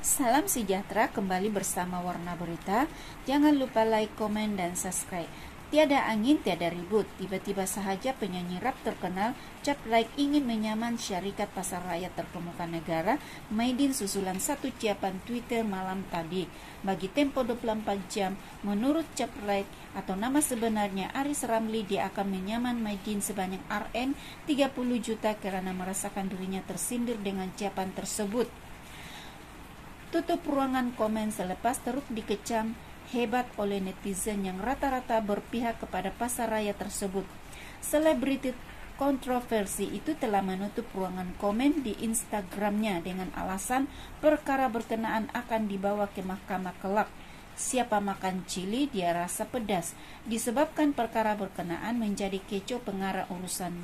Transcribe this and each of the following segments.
Salam sejahtera kembali bersama Warna Berita. Jangan lupa like, komen, dan subscribe. Tiada angin, tiada ribut. Tiba-tiba sahaja penyanyi rap terkenal Cap Like ingin menyaman syarikat pasar raya terkemuka negara Maidin susulan satu ciapan Twitter malam tadi. Bagi Tempo 24 jam, menurut Cap Like atau nama sebenarnya Aris Ramli dia akan menyaman Maidin sebanyak RN 30 juta karena merasakan dirinya tersindir dengan ciapan tersebut. Tutup ruangan komen selepas teruk dikecam hebat oleh netizen yang rata-rata berpihak kepada pasar raya tersebut. Selebriti kontroversi itu telah menutup ruangan komen di Instagramnya dengan alasan perkara berkenaan akan dibawa ke mahkamah kelak. Siapa makan cili dia rasa pedas. Disebabkan perkara berkenaan menjadi kecoh pengarah urusan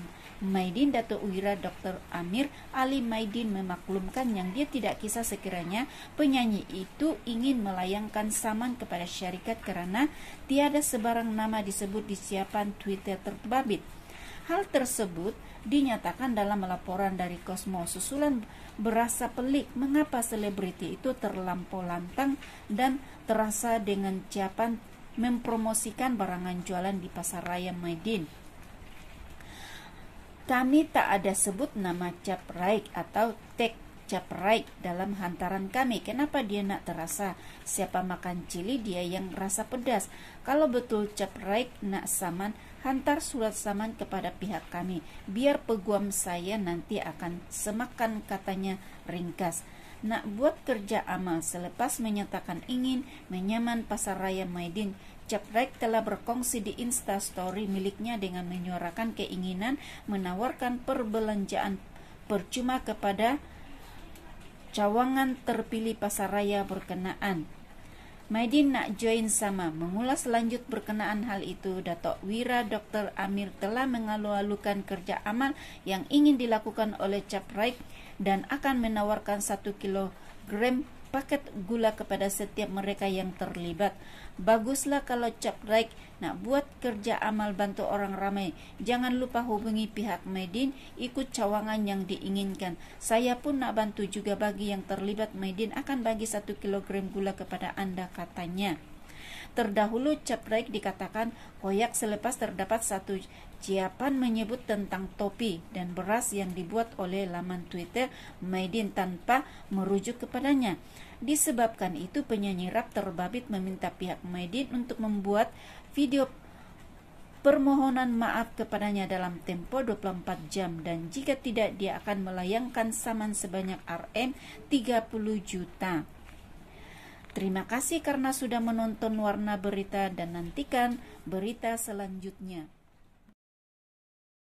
Maidin Dato Wira Dr. Amir Ali Maidin memaklumkan yang dia tidak kisah sekiranya penyanyi itu ingin melayangkan saman kepada syarikat karena tiada sebarang nama disebut di siapan Twitter terbabit. Hal tersebut dinyatakan dalam laporan dari Cosmo susulan berasa pelik mengapa selebriti itu terlampau lantang dan terasa dengan ciapan mempromosikan barangan jualan di pasar raya Maidin. Kami tak ada sebut nama Cap Raik atau Tek Cap Raik dalam hantaran kami. Kenapa dia nak terasa? Siapa makan cili dia yang rasa pedas. Kalau betul Cap Raik nak saman, hantar surat saman kepada pihak kami. Biar peguam saya nanti akan semakan katanya ringkas. Nak buat kerja amal selepas menyatakan ingin menyaman pasar raya Maidin, Caprek telah berkongsi di Insta Story miliknya dengan menyuarakan keinginan menawarkan perbelanjaan percuma kepada cawangan terpilih pasar raya berkenaan. Maidin nak join sama mengulas lanjut berkenaan hal itu Datuk Wira Dr. Amir telah mengalu-alukan kerja amal yang ingin dilakukan oleh Capraik dan akan menawarkan satu kilogram paket gula kepada setiap mereka yang terlibat. Baguslah kalau cap like nak buat kerja amal bantu orang ramai. Jangan lupa hubungi pihak Medin ikut cawangan yang diinginkan. Saya pun nak bantu juga bagi yang terlibat Medin akan bagi satu kilogram gula kepada anda katanya. Terdahulu Capraik dikatakan koyak selepas terdapat satu ciapan menyebut tentang topi dan beras yang dibuat oleh laman Twitter Maidin tanpa merujuk kepadanya. Disebabkan itu penyanyi rap terbabit meminta pihak Maidin untuk membuat video permohonan maaf kepadanya dalam tempo 24 jam dan jika tidak dia akan melayangkan saman sebanyak RM 30 juta. Terima kasih karena sudah menonton Warna Berita dan nantikan berita selanjutnya.